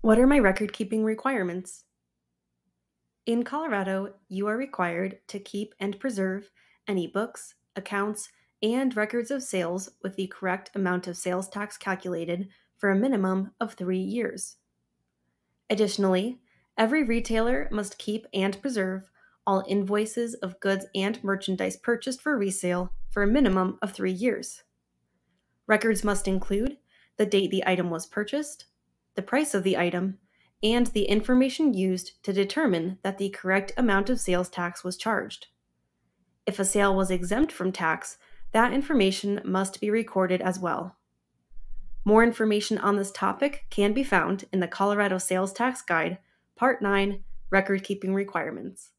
What are my record keeping requirements? In Colorado, you are required to keep and preserve any books, accounts, and records of sales with the correct amount of sales tax calculated for a minimum of three years. Additionally, every retailer must keep and preserve all invoices of goods and merchandise purchased for resale for a minimum of three years. Records must include the date the item was purchased, the price of the item, and the information used to determine that the correct amount of sales tax was charged. If a sale was exempt from tax, that information must be recorded as well. More information on this topic can be found in the Colorado Sales Tax Guide, Part 9 Record Keeping Requirements.